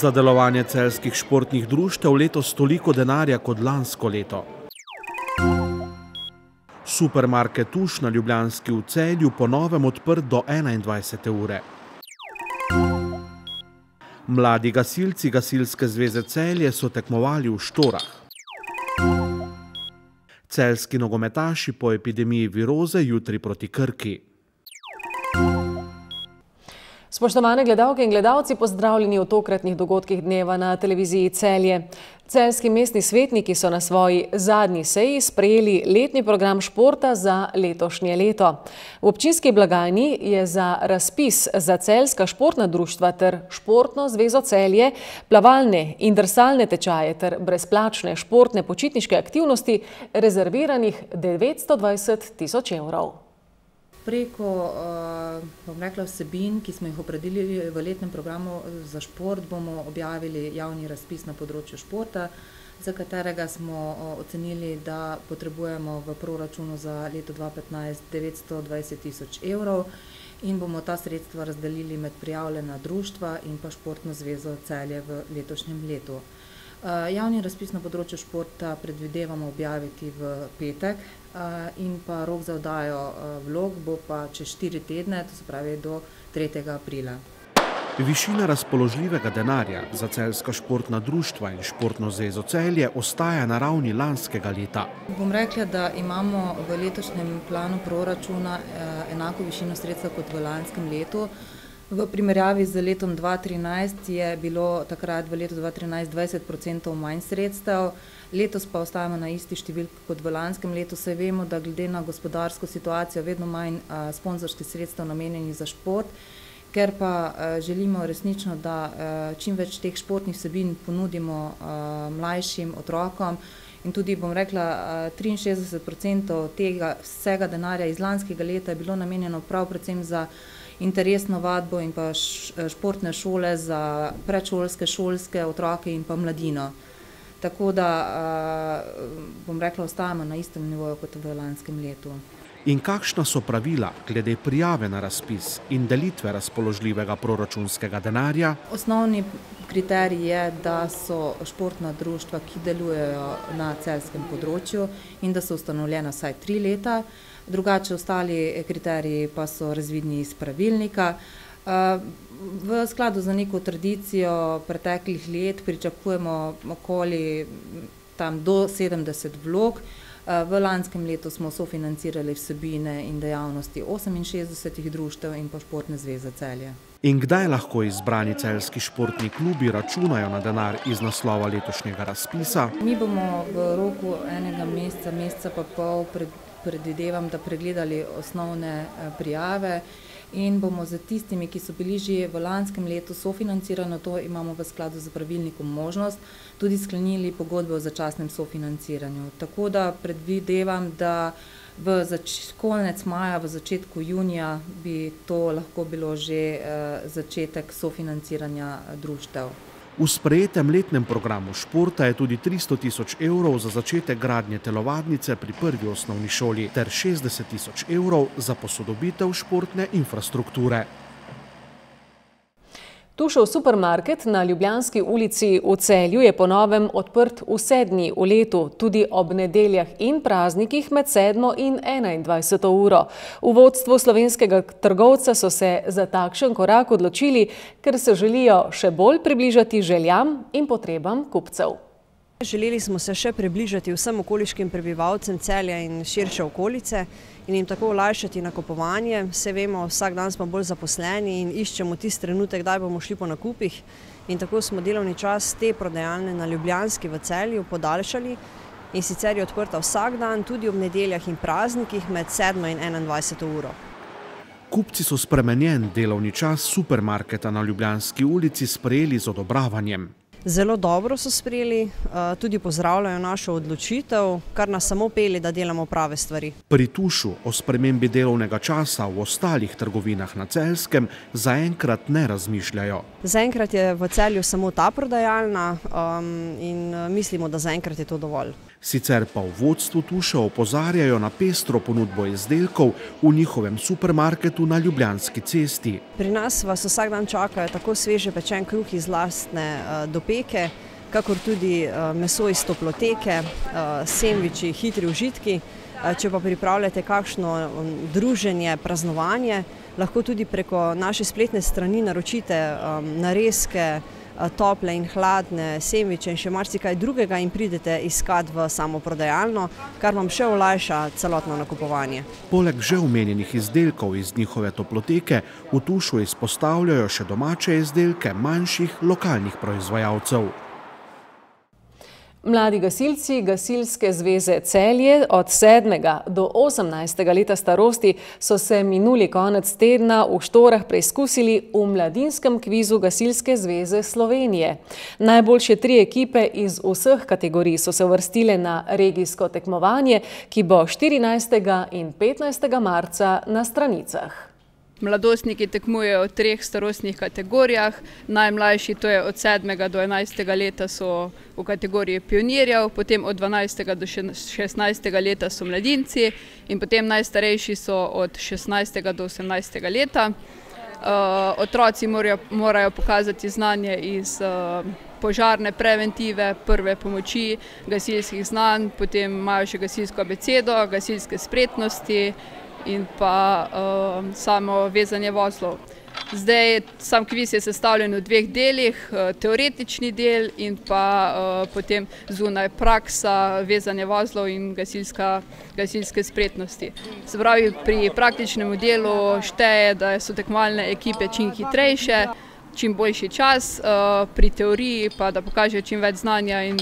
Za delovanje celskih športnih društev letos toliko denarja kot lansko leto. Supermarket Tuš na Ljubljanski v celju ponovem odprt do 21. ure. Mladi gasilci Gasilske zveze celje so tekmovali v Štorah. Celski nogometaši po epidemiji viroze jutri proti Krki. Spoštovane gledalke in gledalci, pozdravljeni v tokratnih dogodkih dneva na televiziji Celje. Celski mestni svetniki so na svoji zadnji seji sprejeli letni program športa za letošnje leto. V občinski blagajni je za razpis za celska športna društva ter športno zvezo celje, plavalne in drsalne tečaje ter brezplačne športne počitniške aktivnosti rezerviranih 920 tisoč evrov preko bom rekla, vsebin, ki smo jih opredelili v letnem programu za šport, bomo objavili javni razpis na področju športa, za katerega smo ocenili, da potrebujemo v proračunu za leto 2015 920 tisoč evrov in bomo ta sredstva razdelili med prijavljena društva in pa Športno zvezo Celje v letošnjem letu. Javni razpis na področju športa predvidevamo objaviti v petek in pa rok za oddajo vlog bo pa čez štiri tedne, to se pravi do 3. aprila. Višina razpoložljivega denarja za celska športna društva in Športno zvezo Celje ostaja na ravni lanskega leta. Bom rekla, da imamo v letošnjem planu proračuna enako višino sredstev kot v lanskem letu. V primerjavi z letom dva trinajst je bilo takrat v letu dva trinajst dvajset procentov manj sredstev, letos pa ostajamo na isti številki kot v lanskem letu, saj vemo, da glede na gospodarsko situacijo vedno manj sponzorskih sredstev namenjenih za šport, ker pa želimo resnično, da čim več teh športnih vsebin ponudimo mlajšim otrokom. In tudi, bom rekla, triinšestdeset procentov tega vsega denarja iz lanskega leta je bilo namenjeno prav predvsem za interesno vadbo in pa športne šole za predšolske, šolske otroke in pa mladino. Tako da, bom rekla, ostajamo na istem nivoju kot v lanskem letu. In kakšna so pravila glede prijave na razpis in delitve razpoložljivega proračunskega denarja? Osnovni kriterij je, da so športna društva, ki delujejo na celjskem področju in da so ustanovljena vsaj tri leta, drugače ostali kriteriji pa so razvidni iz pravilnika. V skladu z neko tradicijo preteklih let pričakujemo okoli tam do sedemdeset vlog. V lanskem letu smo sofinancirali vsebine in dejavnosti oseminšestdesetih društev in pa Športne zveze Celje. In kdaj lahko izbrani celjski športni klubi računajo na denar iz naslova letošnjega razpisa? Mi bomo v roku enega meseca, meseca pa pol predvidevam, da pregledali osnovne prijave in bomo s tistimi, ki so bili že v lanskem letu sofinancirano, to imamo v skladu s pravilnikom možnost, tudi sklenili pogodbe o začasnem sofinanciranju. Tako da predvidevam, da v konec maja, v začetku junija bi to lahko bilo že začetek sofinanciranja društev. V sprejetem letnem programu športa je tudi tristo tisoč evrov za začetek gradnje telovadnice pri prvi osnovni šoli ter šestdeset tisoč evrov za posodobitev športne infrastrukture. Tušev supermarket na Ljubljanski ulici v Celju je po novem odprt vse dni v letu, tudi ob nedeljah in praznikih med sedmo in enaindvajseto uro. V vodstvu slovenskega trgovca so se za takšen korak odločili, ker se želijo še bolj približati željam in potrebam kupcev. Želeli smo se še približati vsem okoliškim prebivalcem Celja in širše okolice in jim tako olajšati nakupovanje, saj vemo, vsak dan smo bolj zaposleni in iščemo tisti trenutek, kdaj bomo šli po nakupih. In tako smo delovni čas te prodajalne na Ljubljanski v Celju podaljšali, in sicer je odprta vsak dan, tudi ob nedeljah in praznikih med sedmo in enaindvajseto uro. Kupci so spremenjen delovni čas supermarketa na Ljubljanski ulici sprejeli z odobravanjem. Zelo dobro so sprejeli, tudi pozdravljajo našo odločitev, kar nas samo pelje, da delamo prave stvari. Pri Tušu o spremembi delovnega časa v ostalih trgovinah na Celjskem zaenkrat ne razmišljajo. Zaenkrat je v Celju samo ta prodajalna, in mislimo, da zaenkrat je to dovolj. Sicer pa v vodstvu tuše opozarjajo na pestro ponudbo izdelkov v njihovem supermarketu na Ljubljanski cesti. Pri nas vas vsak dan čakajo tako sveže pečen kruh iz lastne uh, dopeke, kakor tudi uh, meso iz toploteke, uh, sendviči, hitri užitki. Če pa pripravljate kakšno um, druženje, praznovanje, lahko tudi preko naše spletne strani naročite narezke, tople in hladne semiče in še marsikaj drugega in pridete iskat v samo prodajalno, kar vam še olajša celotno nakupovanje. Poleg že omenjenih izdelkov iz njihove toploteke v tušu izpostavljajo še domače izdelke manjših lokalnih proizvajalcev. Mladi gasilci Gasilske zveze Celje od 7. do 18. leta starosti so se minuli konec tedna v Štorah preizkusili v mladinskem kvizu Gasilske zveze Slovenije. Najboljše tri ekipe iz vseh kategorij so se vrstile na regijsko tekmovanje, ki bo 14. in 15. marca na stranicah. Mladostniki tekmujejo v treh starostnih kategorijah. Najmlajši, to je od 7. do 11. leta, so v kategoriji pionirjev, potem od 12. do 16. leta so mladinci in potem najstarejši so od 16. do 18. leta. Uh, otroci morajo, morajo pokazati znanje iz uh, požarne preventive, prve pomoči, gasilskih znanj, potem imajo še gasilsko abecedo, gasilske spretnosti in pa uh, samo vezanje vozlov. Zdaj, sam kviz je sestavljen v dveh delih, uh, teoretični del in pa uh, potem zunaj praksa, vezanje vozlov in gasilska, gasilske spretnosti. Se pravi, pri praktičnem delu šteje, da so tekmovalne ekipe čim hitrejše, čim boljši čas, uh, pri teoriji pa da pokažejo čim več znanja in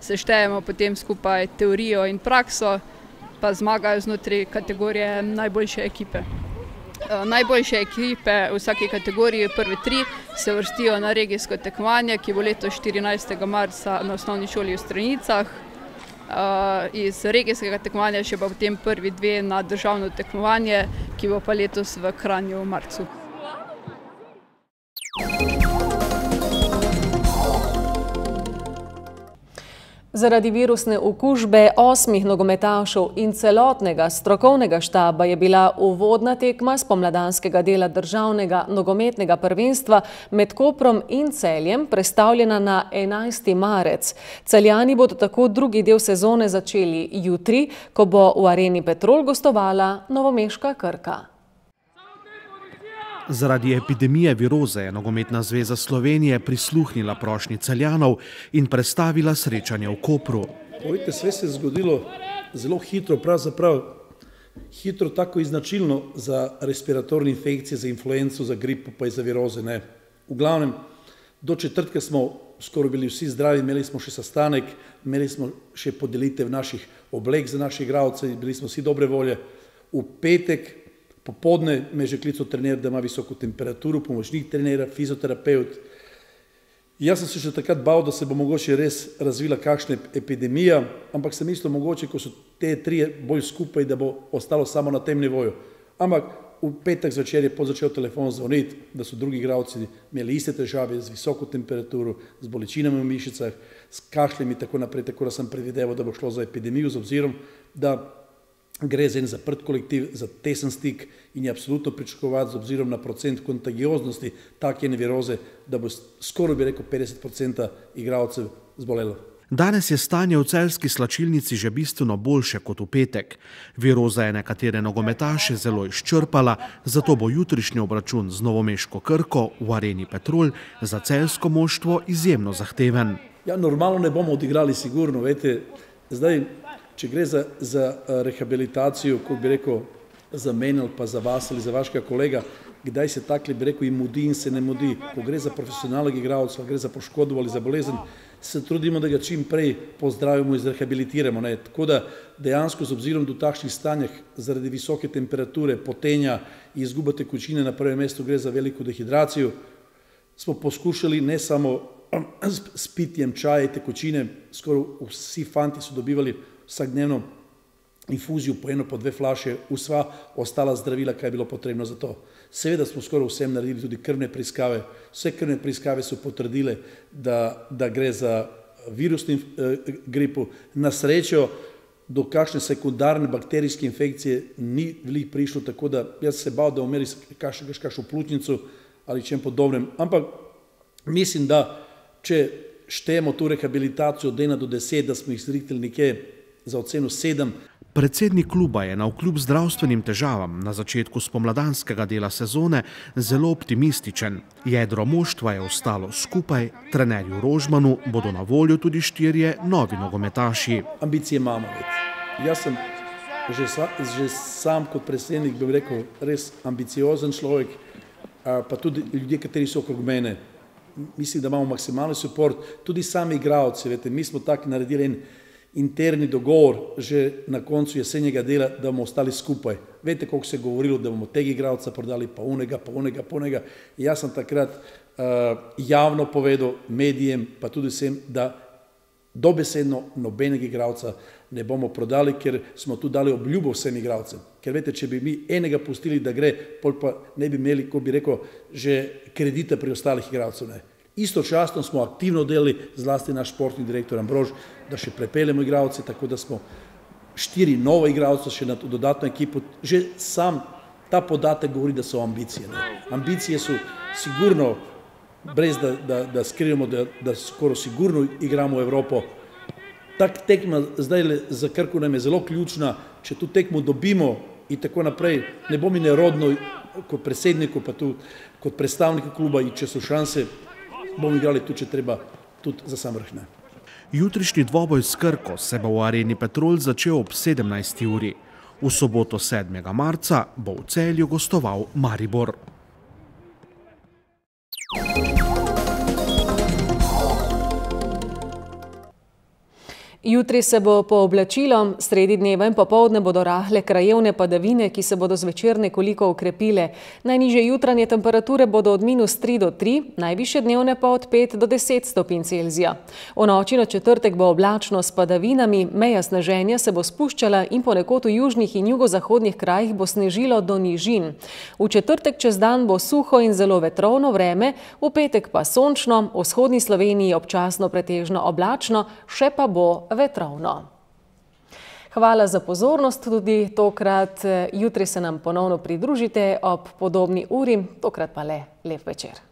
seštejemo potem skupaj teorijo in prakso pa zmagajo znotraj kategorije najboljše ekipe. Eh, najboljše ekipe v vsaki kategoriji, prve tri, se vrstijo na regijsko tekmovanje, ki bo letos 14. marca na osnovni šoli v Stranicah. Eh, iz regijskega tekmovanja še pa potem prvi dve na državno tekmovanje, ki bo pa letos v Kranju v marcu. Zaradi virusne okužbe osmih nogometašev in celotnega strokovnega štaba je bila uvodna tekma spomladanskega dela državnega nogometnega prvenstva med Koprom in Celjem prestavljena na 11. marec. Celjani bodo tako drugi del sezone začeli jutri, ko bo v areni Petrol gostovala Novomeška Krka. Zaradi epidemije viroze je Nogometna zveza Slovenije prisluhnila prošnji celjanov in predstavila srečanje v Kopru. Povejte, sve se je zgodilo zelo hitro, pravzaprav hitro tako iznačilno za respiratorne infekcije, za influenco, za gripo pa i za viroze. Ne. V glavnem, do četrtka smo skoro bili vsi zdravi, imeli smo še sastanek, imeli smo še podelitev naših oblek za naše igralce, bili smo vsi dobre volje. V petek Popodne me je že klical trener, da ima visoko temperaturo, pomočnik trenera, fizioterapeut. Jaz sem se že takrat bal, da se bo mogoče res razvila kakšna epidemija, ampak sem mislil mogoče, ko so te tri bolj skupaj, da bo ostalo samo na tem nivoju. Ampak v petek zvečer je pozačel telefon zvoniti, da so drugi igravci imeli iste težave z visoko temperaturo, z bolečinami v mišicah, s kašljami in tako naprej, tako da sem predvideval, da bo šlo za epidemijo z obzirom, da gre za en zaprt kolektiv, za tesen stik in je absolutno pričakovati z obzirom na procent kontagioznosti take neviroze, da bo skoraj bi rekel 50% igralcev zbolelo. Danes je stanje v celski slačilnici že bistveno boljše kot v petek. Viroza je nekatere nogometaše zelo izčrpala, zato bo jutrišnji obračun z Novomeško Krko v areni Petrol za celsko moštvo izjemno zahteven. Ja, normalno ne bomo odigrali sigurno, vete, zdaj če gre za, za eh, rehabilitacijo, kot bi rekel, za meni ali pa za vas ali za vašega kolega, kdaj se takli bi rekel in mudi in se ne mudi. Ko gre za profesionalnega igralca, gre za poškodbo ali za bolezen, se trudimo, da ga čim prej pozdravimo in zrehabilitiramo. Ne. Tako da dejansko z obzirom do takšnih stanjih, zaradi visoke temperature, potenja in izguba tekočine na prvem mestu gre za veliko dehidracijo, smo poskušali ne samo s pitjem čaja in tekočine, skoraj vsi fanti so dobivali vsakdnevno infuzijo po eno, po dve flaše, vsa ostala zdravila, kaj je bilo potrebno za to. Seveda smo skoraj vsem naredili tudi krvne preiskave. Vse krvne preiskave so potrdile, da, da gre za virusni gripu. Na srečo do kakšne sekundarne bakterijske infekcije ni velik prišlo, tako da jaz se bal, da imeli kakšno plutnico ali čem podobnem. Ampak mislim, da če štejemo tu rehabilitacijo od ena do deset, da smo jih zrihtili nekje za oceno sedem. Predsednik kluba je na vkljub zdravstvenim težavam na začetku spomladanskega dela sezone zelo optimističen. Jedro moštva je ostalo skupaj, trenerju Rožmanu bodo na voljo tudi štirje novi nogometaši. Ambicije imamo. Jaz sem že, sa, že sam kot predsednik, bi rekel, res ambiciozen človek, pa tudi ljudje, kateri so okrog mene. Mislim, da imamo maksimalni support, tudi sami igravci. Mi smo tako naredili en interni dogovor že na koncu jesenjega dela, da bomo ostali skupaj. Vete, koliko se je govorilo, da bomo tega igralca prodali, pa unega, pa unega, pa unega. Jaz sem takrat uh, javno povedal medijem, pa tudi vsem, da dobesedno nobenega igralca ne bomo prodali, ker smo tu dali obljubo vsem igralcem. Ker vete, če bi mi enega pustili, da gre, pol pa ne bi imeli, ko bi rekel, že kredite pri ostalih igralcev. Ne. Istočasno smo aktivno delali, zlasti naš športni direktor Ambrož, da še prepeljemo igralce, tako da smo štiri nove igralce še na dodatno ekipo. Že sam ta podatek govori, da so ambicije. Ne. Ambicije so sigurno, brez da, da, da skrivamo, da, da skoro sigurno igramo Evropo. Tak tekma zdaj za Krku nam je zelo ključna, če tu tekmo dobimo in tako naprej, ne bo mi nerodno kot predsedniku, pa tu kot predstavniku kluba in če so šanse, bomo igrali tu, če treba, tudi za sam vrh. Jutrišnji dvoboj s Krko se bo v areni Petrol začel ob 17. uri. V soboto 7. marca bo v celju gostoval Maribor. Jutri se bo po oblačilom, sredi dneva in popovdne bodo rahle krajevne padavine, ki se bodo zvečer nekoliko ukrepile. Najniže jutranje temperature bodo od minus 3 do 3, najviše dnevne pa od 5 do 10 stopinj Celzija. V noči na četrtek bo oblačno s padavinami, meja snaženja se bo spuščala in ponekod v južnih in jugozahodnih krajih bo snežilo do nižin. V četrtek čez dan bo suho in zelo vetrovno vreme, v petek pa sončno, v vzhodni Sloveniji občasno pretežno oblačno, še pa bo vetrovno. Hvala za pozornost tudi tokrat. Jutri se nam ponovno pridružite ob podobni uri, tokrat pa le lep večer.